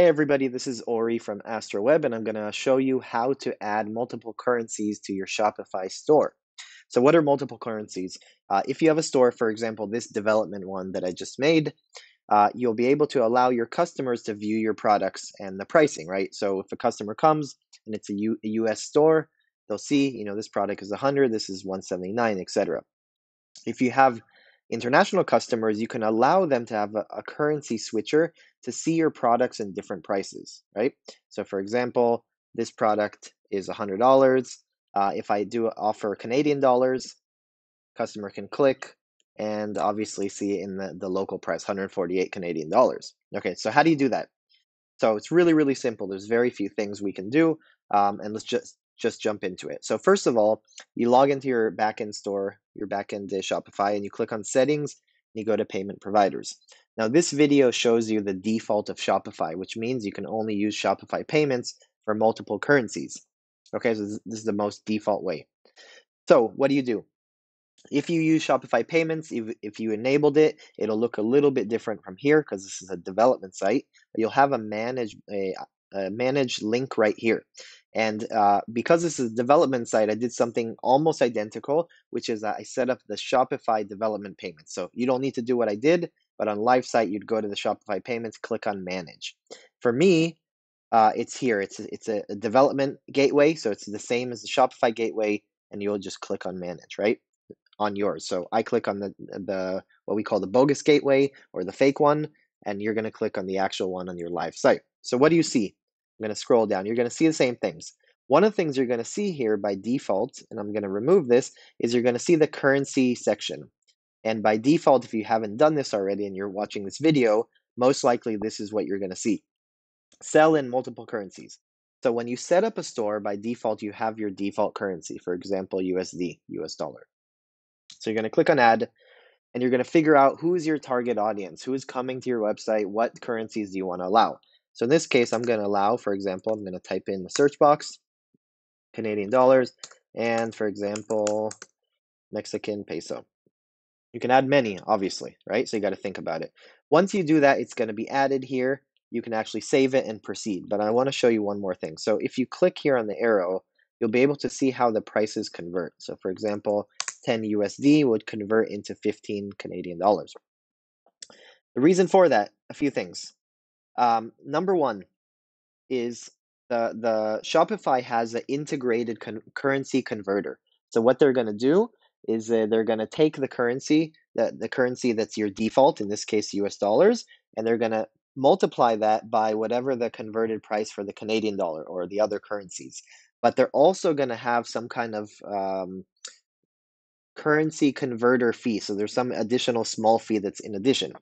Hey everybody, this is Ori from Astral Web, and I'm going to show you how to add multiple currencies to your Shopify store. So what are multiple currencies? Uh, if you have a store, for example, this development one that I just made, uh, you'll be able to allow your customers to view your products and the pricing, right? So if a customer comes and it's a, U- a US store, they'll see, you know, this product is 100, this is 179, etc. If you have international customers, you can allow them to have a, a, currency switcher to see your products in different prices, right? So, for example, this product is $100. Uh, if I do offer Canadian dollars, customer can click and obviously see in the, the local price, 148 Canadian dollars. Okay, so how do you do that? So it's really, really simple. There's very few things we can do. Um, and let's just just jump into it. So first of all, you log into your backend store, your backend Shopify, and you click on settings, and you go to payment providers. Now this video shows you the default of Shopify, which means you can only use Shopify payments for multiple currencies. Okay, so this is the most default way. So what do you do? If you use Shopify payments, if, if you enabled it, it'll look a little bit different from here because this is a development site. You'll have a manage a, manage link right here. And uh, because this is a development site, I did something almost identical, which is I set up the Shopify development payments. So you don't need to do what I did, but on live site, you'd go to the Shopify payments, click on manage. For me, uh, it's here. It's a, it's a, a development gateway, so it's the same as the Shopify gateway, and you'll just click on manage, right? On yours. So I click on the the what we call the bogus gateway or the fake one, and you're going to click on the actual one on your live site. So what do you see? I'm going to scroll down. You're going to see the same things. One of the things you're going to see here by default, and I'm going to remove this, is you're going to see the currency section. And by default, if you haven't done this already and you're watching this video, most likely this is what you're going to see. Sell in multiple currencies. So when you set up a store, by default, you have your default currency, for example, USD, US dollar. So you're going to click on add, and you're going to figure out who is your target audience, who is coming to your website, what currencies do you want to allow. So in this case, I'm going to allow, for example, I'm going to type in the search box, Canadian dollars, and for example, Mexican peso. You can add many, obviously, right? So you got to think about it. Once you do that, it's going to be added here. You can actually save it and proceed. But I want to show you one more thing. So if you click here on the arrow, you'll be able to see how the prices convert. So for example, 10 USD would convert into 15 Canadian dollars. The reason for that, a few things. Um, number one is the the Shopify has an integrated con- currency converter. So what they're going to do is they're going to take the currency, the, the currency that's your default, in this case US dollars, and they're going to multiply that by whatever the converted price for the Canadian dollar or the other currencies. But they're also going to have some kind of um, currency converter fee. So there's some additional small fee that's in addition.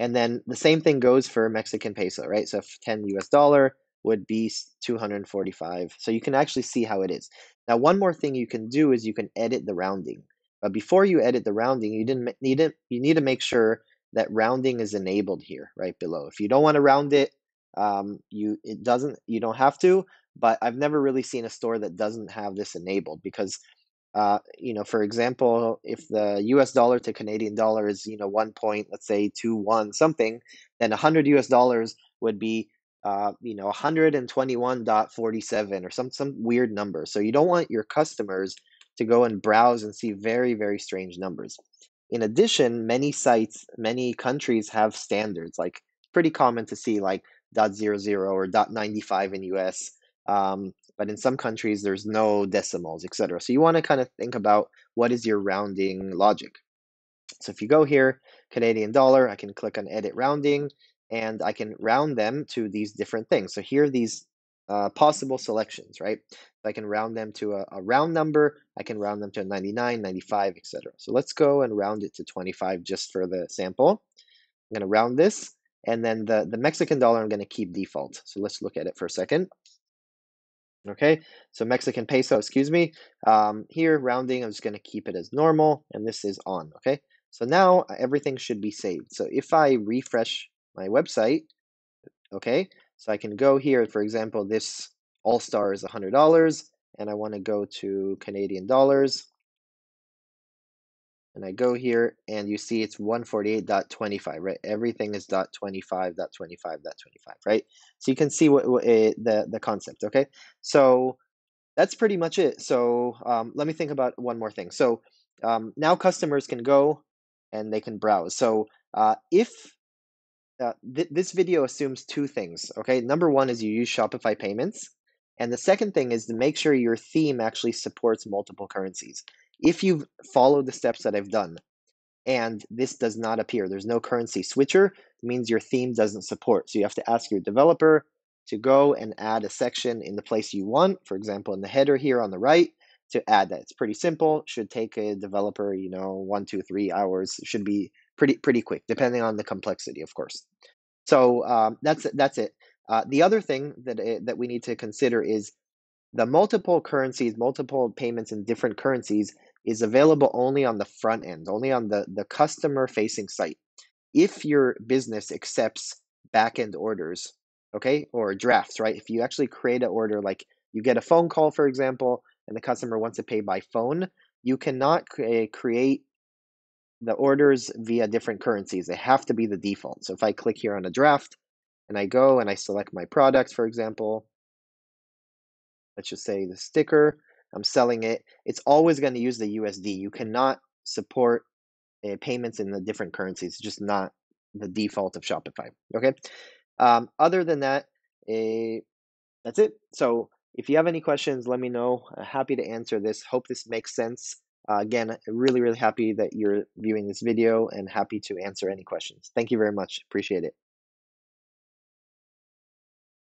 And then the same thing goes for Mexican peso, right? So 10 US dollar would be 245. So you can actually see how it is. Now, one more thing you can do is you can edit the rounding. But before you edit the rounding, you didn't need it. You need to make sure that rounding is enabled here, right below. If you don't want to round it, um, you it doesn't. You don't have to. But I've never really seen a store that doesn't have this enabled because uh, you know, for example, if the U.S. dollar to Canadian dollar is you know one point, let's say two one something, then 100 U.S. dollars would be uh, you know 121.47 or some some weird number. So you don't want your customers to go and browse and see very very strange numbers. In addition, many sites, many countries have standards. Like pretty common to see like .00 or .95 in US. Um, but in some countries there's no decimals, etc. So you want to kind of think about what is your rounding logic. So if you go here, Canadian dollar, I can click on edit rounding and I can round them to these different things. So here are these uh, possible selections, right? I can round them to a, a, round number, I can round them to 99, 95, etc. So let's go and round it to 25 just for the sample. I'm going to round this, and then the, the Mexican dollar I'm going to keep default. So let's look at it for a second. Okay, so Mexican peso, excuse me. Um, here, rounding, I'm just going to keep it as normal, and this is on. Okay, so now uh, everything should be saved. So if I refresh my website, okay, so I can go here, for example, this All-Star is $100, and I want to go to Canadian dollars. And I go here and you see it's 148.25, right? Everything is dot 25, dot 25, dot 25, right? So you can see what, what uh, the, the concept, okay? So that's pretty much it. So um, let me think about one more thing. So um, now customers can go and they can browse. So uh, if uh, th this video assumes two things, okay? Number one is you use Shopify payments. And the second thing is to make sure your theme actually supports multiple currencies. If you've followed the steps that I've done and this does not appear, there's no currency switcher, means your theme doesn't support. So you have to ask your developer to go and add a section in the place you want, for example, in the header here on the right, to add that. It's pretty simple. Should take a developer, you know, one, two, three hours. It should be pretty pretty quick, depending on the complexity, of course. So um, that's that's it. Uh, the other thing that it, that we need to consider is the multiple currencies, multiple payments in different currencies is available only on the front end, only on the the customer facing site. If your business accepts backend orders, okay, or drafts, right? If you actually create an order, like you get a phone call, for example, and the customer wants to pay by phone, you cannot cre- eh, create the orders via different currencies. They have to be the default. So if I click here on a draft and I go and I select my product, for example, let's just say the sticker, I'm selling it, it's always going to use the USD. You cannot support uh, payments in the different currencies. It's just not the default of Shopify. Okay. Um, other than that, uh, that's it. So if you have any questions, let me know. Uh, happy to answer this. Hope this makes sense. Uh, again, really, really happy that you're viewing this video and happy to answer any questions. Thank you very much. Appreciate it.